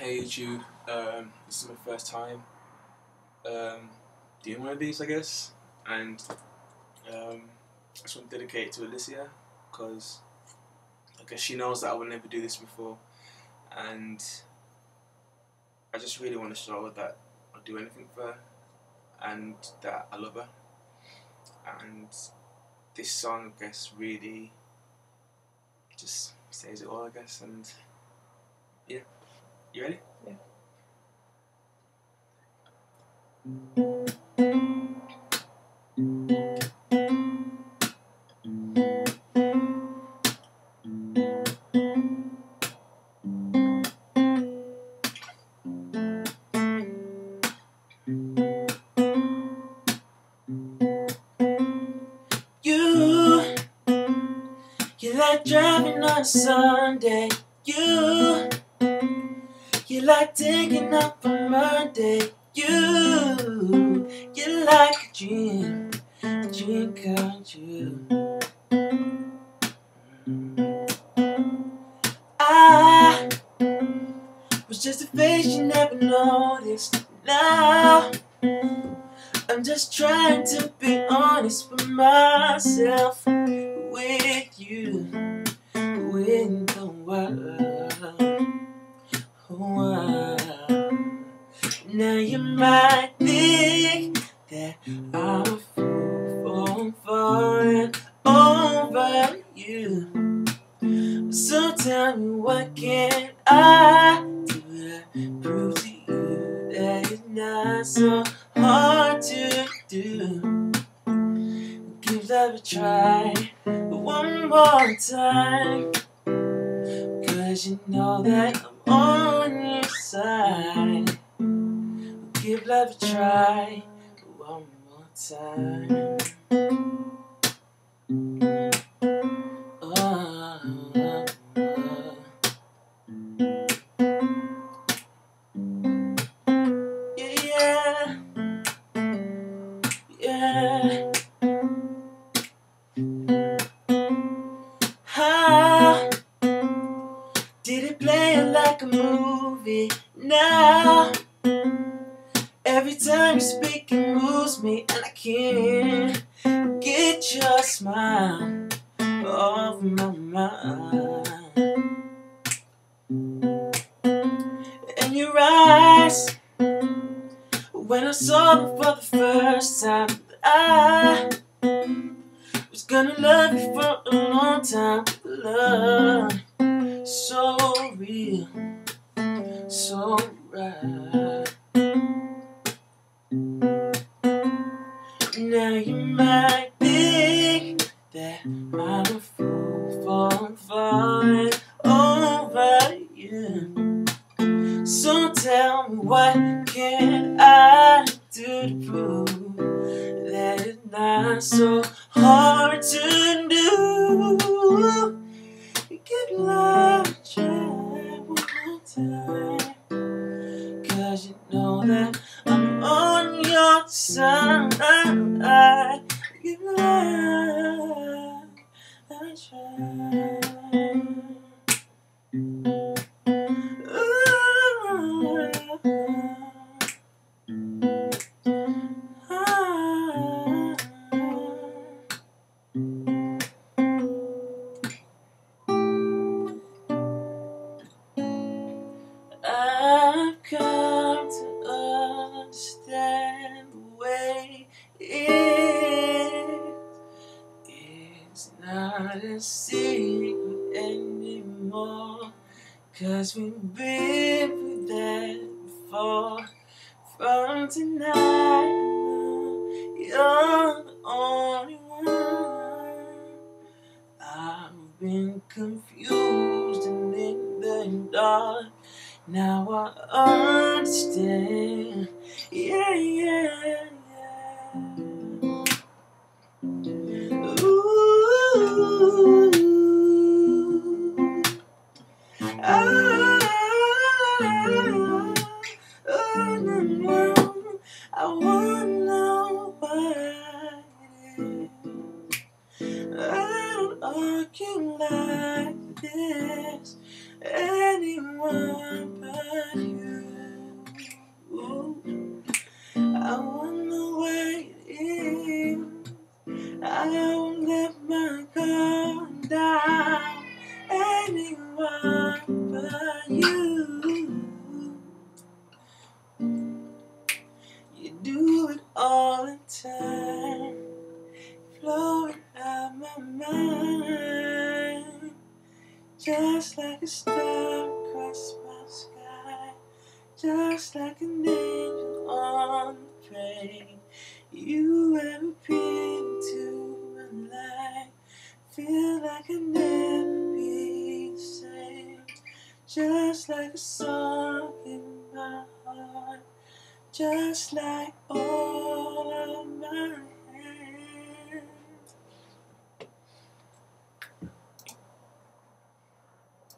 Hey YouTube, um, this is my first time um, doing one of these, I guess, and um, I just want to dedicate it to Alicia because I guess she knows that I would never do this before, and I just really want to show her that I'll do anything for her and that I love her, and this song, I guess, really just says it all, I guess, and yeah. You ready? Yeah. You, you like driving on Sunday. You, you like taking up on Monday. You, you like a dream, a dream come true. I was just a face you never noticed. Now. I'm just trying to be honest with myself, with you, with the world. Now you might think that I'm a fool for falling over you. So tell me what can I do to prove to you that it's not so hard to do. Give love a try one more time. Cause you know that I'm side. Give love a try one more time. Like a movie? Now every time you speak, it moves me, and I can't get your smile off my mind. And your eyes. When I saw them for the first time, I was gonna love you for a long time. Love so real, so right. Now you might think that I'm a fool for falling over you. So tell me what can I do to prove that it's not so Cause you know that I'm on your side. Give love a try. Not a secret anymore. Cause we've been through that before. From tonight, know you're the only one. I've been confused and in the dark. Now I understand. Yeah, yeah. there's anyone but you. Ooh. I wonder why in. I won't let my guard down. Anyone but you. You do it all the time, flowing out my mind like a star across my sky, just like an angel on a train. You have appeared to my life, feel like I never be the same, just like a song in my heart, just like all of my